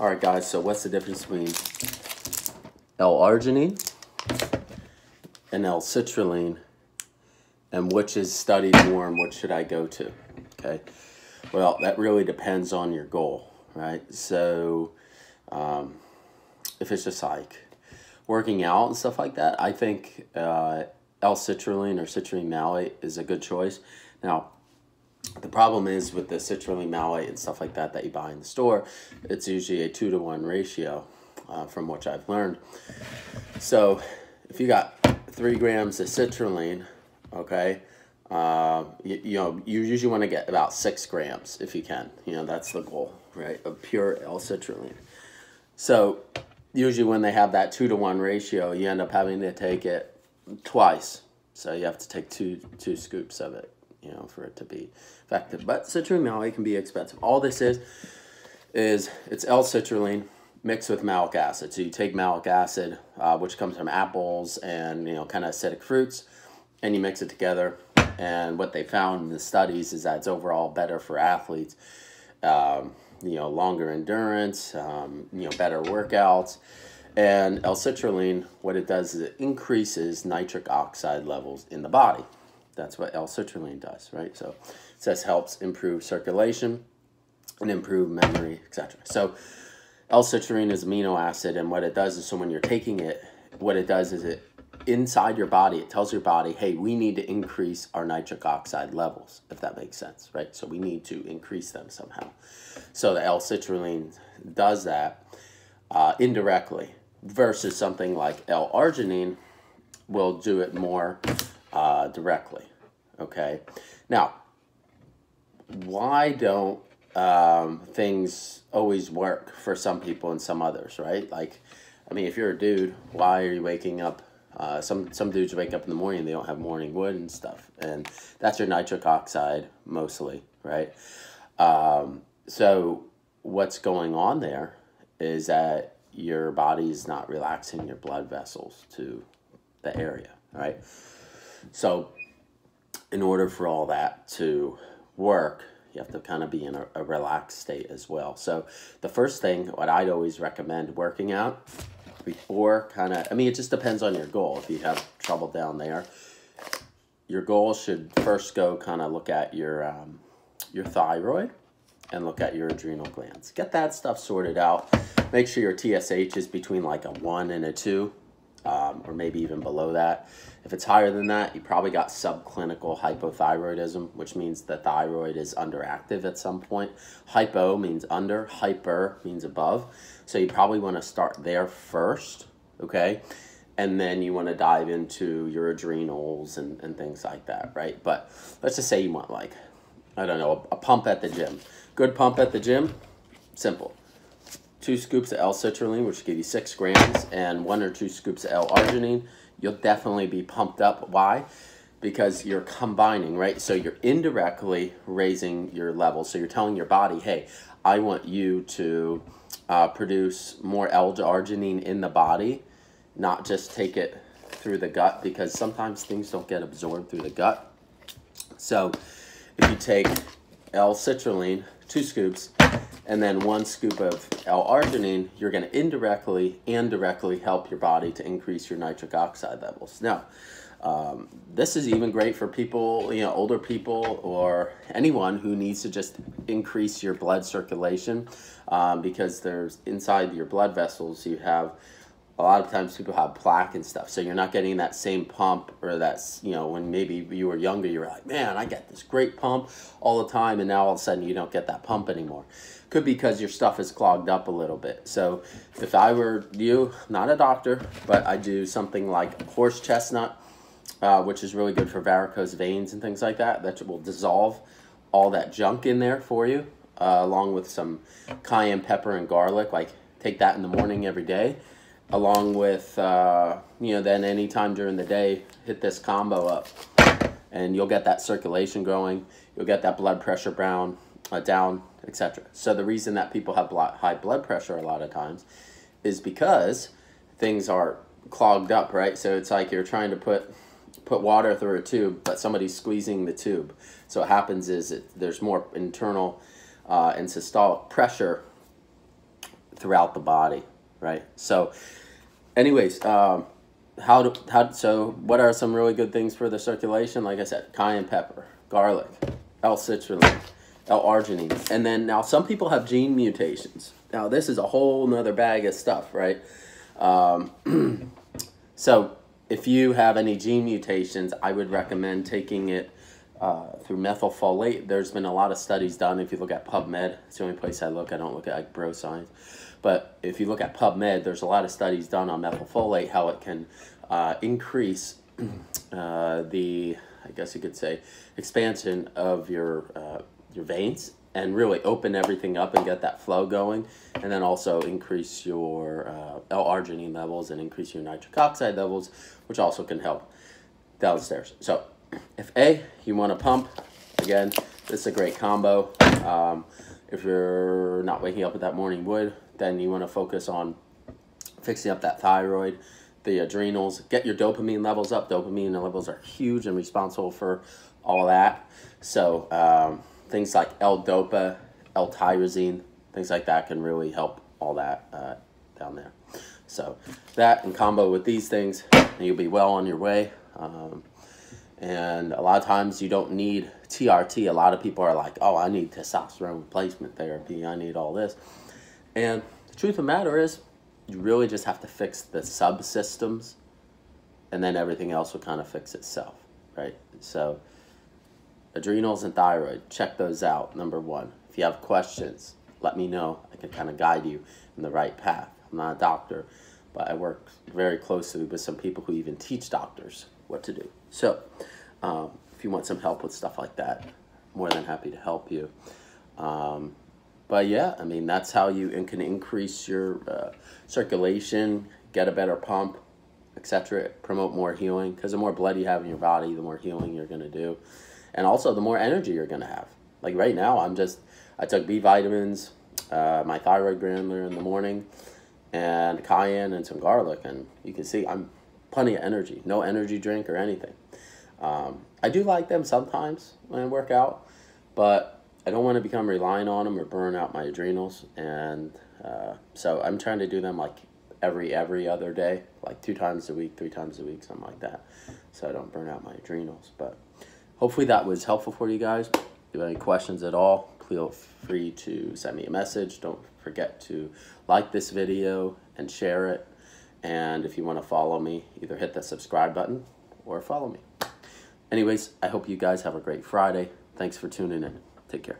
All right, guys, so what's the difference between L-arginine and L-citrulline, and which is studied more and what should I go to, okay? Well, that really depends on your goal, right? So um, if it's just like working out and stuff like that, I think uh, L-citrulline or citrulline malate is a good choice. Now, the problem is with the citrulline malate and stuff like that that you buy in the store, it's usually a two to one ratio, uh, from which I've learned. So if you got three grams of citrulline, okay, uh, you, you know you usually want to get about six grams if you can. You know that's the goal, right, of pure L-citrulline. So usually when they have that two to one ratio, you end up having to take it twice. So you have to take two two scoops of it you know, for it to be effective. But citrulline malate can be expensive. All this is, is it's L-citrulline mixed with malic acid. So you take malic acid, uh, which comes from apples and, you know, kind of acidic fruits, and you mix it together. And what they found in the studies is that it's overall better for athletes. Um, you know, longer endurance, um, you know, better workouts. And L-citrulline, what it does is it increases nitric oxide levels in the body. That's what L-citrulline does, right? So it says helps improve circulation and improve memory, etc. So L-citrulline is amino acid, and what it does is so when you're taking it, what it does is it inside your body, it tells your body, hey, we need to increase our nitric oxide levels, if that makes sense, right? So we need to increase them somehow. So the L-citrulline does that uh, indirectly versus something like L-arginine will do it more directly. Okay. Now, why don't um, things always work for some people and some others, right? Like, I mean, if you're a dude, why are you waking up? Uh, some some dudes wake up in the morning they don't have morning wood and stuff, and that's your nitric oxide mostly, right? Um, so what's going on there is that your body is not relaxing your blood vessels to the area, right? So, in order for all that to work, you have to kind of be in a, a, relaxed state as well. So, the first thing, what I'd always recommend working out before kind of, I mean, it just depends on your goal. If you have trouble down there, your goal should first go kind of look at your, um, your thyroid and look at your adrenal glands. Get that stuff sorted out. Make sure your TSH is between like a 1 and a 2 um, or maybe even below that. If it's higher than that, you probably got subclinical hypothyroidism, which means the thyroid is underactive at some point. Hypo means under, hyper means above. So you probably want to start there first, okay? And then you want to dive into your adrenals and, and things like that, right? But let's just say you want like, I don't know, a, a pump at the gym. Good pump at the gym, simple two scoops of L-citrulline, which give you six grams, and one or two scoops of L-arginine, you'll definitely be pumped up. Why? Because you're combining, right? So you're indirectly raising your levels. So you're telling your body, hey, I want you to uh, produce more L-arginine in the body, not just take it through the gut, because sometimes things don't get absorbed through the gut. So if you take L-citrulline, two scoops, and then one scoop of L-arginine, you're going to indirectly and directly help your body to increase your nitric oxide levels. Now, um, this is even great for people, you know, older people or anyone who needs to just increase your blood circulation um, because there's inside your blood vessels, you have a lot of times people have plaque and stuff. So you're not getting that same pump or that's, you know, when maybe you were younger, you were like, man, I get this great pump all the time. And now all of a sudden you don't get that pump anymore. Could be because your stuff is clogged up a little bit. So if I were you, not a doctor, but I do something like horse chestnut, uh, which is really good for varicose veins and things like that, that will dissolve all that junk in there for you, uh, along with some cayenne pepper and garlic. Like take that in the morning every day along with, uh, you know, then anytime during the day, hit this combo up and you'll get that circulation going. You'll get that blood pressure brown, uh, down, etc. So the reason that people have high blood pressure a lot of times is because things are clogged up, right? So it's like you're trying to put put water through a tube, but somebody's squeezing the tube. So what happens is it, there's more internal uh, and systolic pressure throughout the body, right? So, anyways, um, how do how so? What are some really good things for the circulation? Like I said, cayenne pepper, garlic, L-citrulline, L-arginine, and then now some people have gene mutations. Now this is a whole nother bag of stuff, right? Um, so if you have any gene mutations, I would recommend taking it uh, through methylfolate. There's been a lot of studies done. If you look at PubMed, it's the only place I look. I don't look at like Bro Science. But if you look at PubMed, there's a lot of studies done on methylfolate, how it can uh, increase uh, the, I guess you could say, expansion of your uh, your veins and really open everything up and get that flow going, and then also increase your uh, L-arginine levels and increase your nitric oxide levels, which also can help downstairs. So if A, you want to pump, again, this is a great combo. Um, if you're not waking up with that morning wood, then you want to focus on fixing up that thyroid, the adrenals, get your dopamine levels up. Dopamine levels are huge and responsible for all that. So um, things like L-dopa, L-tyrosine, things like that can really help all that uh, down there. So that in combo with these things, you'll be well on your way. Um, and a lot of times you don't need TRT. A lot of people are like, oh, I need testosterone replacement therapy. I need all this. And the truth of the matter is, you really just have to fix the subsystems and then everything else will kind of fix itself, right? So adrenals and thyroid, check those out, number one. If you have questions, let me know. I can kind of guide you in the right path. I'm not a doctor, but I work very closely with some people who even teach doctors what to do. So um, if you want some help with stuff like that, more than happy to help you. Um, but yeah, I mean, that's how you can increase your uh, circulation, get a better pump, etc. Promote more healing because the more blood you have in your body, the more healing you're going to do and also the more energy you're going to have. Like right now, I'm just, I took B vitamins, uh, my thyroid glandular in the morning, and cayenne and some garlic, and you can see I'm plenty of energy. No energy drink or anything. Um, I do like them sometimes when I work out, but I don't want to become reliant on them or burn out my adrenals, and uh, so I'm trying to do them like every every other day, like two times a week, three times a week, something like that, so I don't burn out my adrenals. But hopefully that was helpful for you guys. If you have any questions at all, feel free to send me a message. Don't forget to like this video and share it. And if you want to follow me, either hit the subscribe button or follow me. Anyways, I hope you guys have a great Friday. Thanks for tuning in. Take care.